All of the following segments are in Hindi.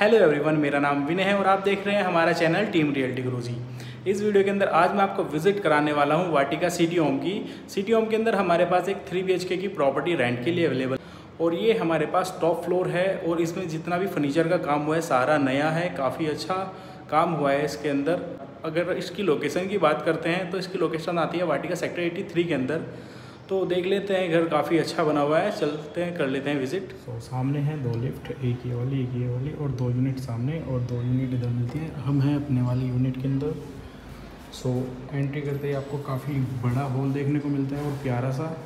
हेलो एवरीवन मेरा नाम विनय है और आप देख रहे हैं हमारा चैनल टीम रियल्टी गुरुजी इस वीडियो के अंदर आज मैं आपको विज़िट कराने वाला हूँ वाटिका सिटी होम की। सिटी होम के अंदर हमारे पास एक थ्री बी की प्रॉपर्टी रेंट के लिए अवेलेबल और ये हमारे पास टॉप फ्लोर है और इसमें जितना भी फर्नीचर का काम हुआ है, सारा नया है, काफ़ी अच्छा काम हुआ है इसके अंदर। अगर इसकी लोकेशन की बात करते हैं तो इसकी लोकेशन आती है वाटिका सेक्टर 83 के अंदर। तो देख लेते हैं, घर काफ़ी अच्छा बना हुआ है। चलते हैं, कर लेते हैं विज़िट तो सामने हैं दो लिफ्ट एक ये वाली, एक ये वाली और दो यूनिट सामने और दो यूनिट इधर मिलती है। हम हैं अपने वाली यूनिट के अंदर। सो एंट्री करते ही आपको काफ़ी बड़ा हॉल देखने को मिलता है और प्यारा सा।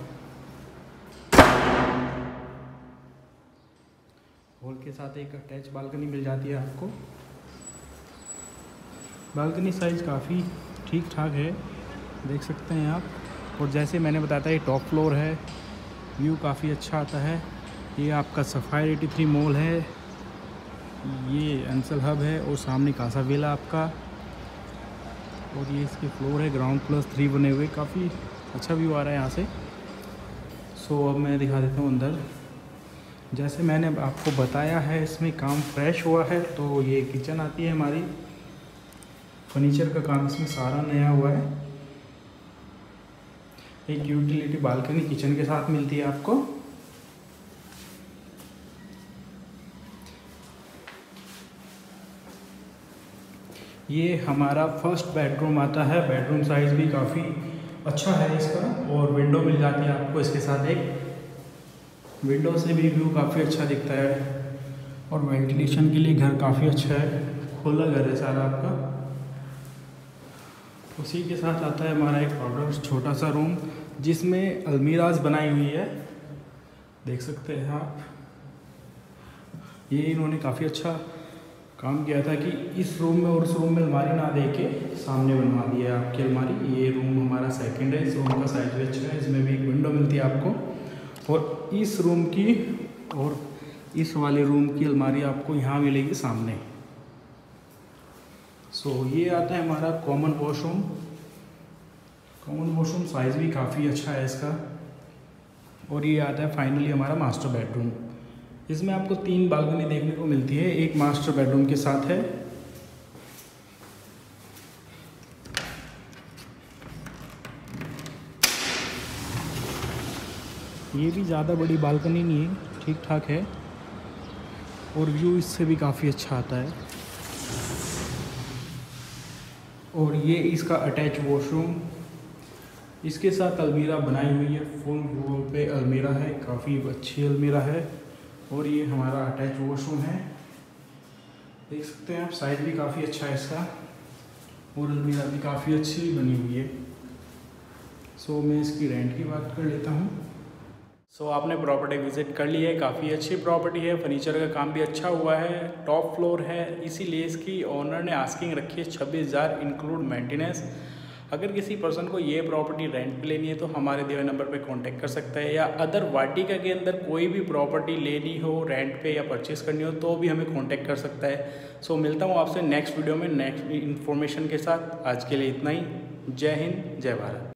हॉल के साथ एक अटैच बालकनी मिल जाती है आपको। बालकनी साइज़ काफ़ी ठीक ठाक है। देख सकते हैं आप। और जैसे मैंने बताया था, ये टॉप फ्लोर है। व्यू काफ़ी अच्छा आता है। ये आपका सफ़ायर थ्री मॉल है। ये अंसल हब है और सामने कासा वेला आपका। और ये इसके फ्लोर है ग्राउंड प्लस थ्री बने हुए। काफ़ी अच्छा व्यू आ रहा है यहाँ से। सो अब मैं दिखा देता हूँ अंदर। जैसे मैंने आपको बताया है, इसमें काम फ्रेश हुआ है तो ये किचन आती है हमारी। फर्नीचर का काम इसमें सारा नया हुआ है। एक यूटिलिटी बालकनी किचन के साथ मिलती है आपको। ये हमारा फ़र्स्ट बेडरूम आता है। बेडरूम साइज़ भी काफ़ी अच्छा है इसका और विंडो मिल जाती है आपको इसके साथ एक। विंडो से भी व्यू काफ़ी अच्छा दिखता है और वेंटिलेशन के लिए घर काफ़ी अच्छा है। खुला घर है सारा आपका। उसी के साथ आता है हमारा एक ऑर्डर छोटा सा रूम जिसमें अलमीराज बनाई हुई है। देख सकते हैं आप। ये इन्होंने काफ़ी अच्छा काम किया था कि इस रूम में और उस रूम में अलमारी ना दे के सामने बनवा दिया है आपकी अलमारी। ये रूम हमारा सेकंड है, इस रूम का साइज़ भी अच्छा है, इसमें भी एक विंडो मिलती है आपको। और इस रूम की, और इस वाले रूम की अलमारी आपको यहाँ मिलेगी सामने। सो so, ये आता है हमारा common washroom common washroom size भी काफ़ी अच्छा है इसका। और ये आता है फाइनली हमारा मास्टर बेडरूम इसमें आपको तीन बालकनी देखने को मिलती है। एक मास्टर बेडरूम के साथ है। ये भी ज़्यादा बड़ी बालकनी नहीं है ठीक ठाक है। और व्यू इससे भी काफ़ी अच्छा आता है। और ये इसका अटैच वॉशरूम इसके साथ अलमीरा बनाई हुई है। फुल वॉल पे अलमीरा है, काफ़ी अच्छी अलमीरा है। और ये हमारा अटैच वॉशरूम है। देख सकते हैं आप साइज़ भी काफ़ी अच्छा है इसका। और अलमीरा भी काफ़ी अच्छी बनी हुई है। सो मैं इसकी रेंट की बात कर लेता हूँ। सो so, आपने प्रॉपर्टी विज़िट कर ली है काफ़ी अच्छी प्रॉपर्टी है फर्नीचर का काम भी अच्छा हुआ है टॉप फ्लोर है इसीलिए इसकी ओनर ने आस्किंग रखी है छब्बीस हज़ार इंक्लूड मेंटेनेंस अगर किसी पर्सन को ये प्रॉपर्टी रेंट पे लेनी है तो हमारे दिए नंबर पे कांटेक्ट कर सकता है या अदर वाटिका के अंदर कोई भी प्रॉपर्टी लेनी हो रेंट पे या परचेस करनी हो तो भी हमें कांटेक्ट कर सकता है. सो मिलता हूँ आपसे नेक्स्ट वीडियो में नेक्स्ट इन्फॉर्मेशन के साथ. आज के लिए इतना ही. जय हिंद जय भारत.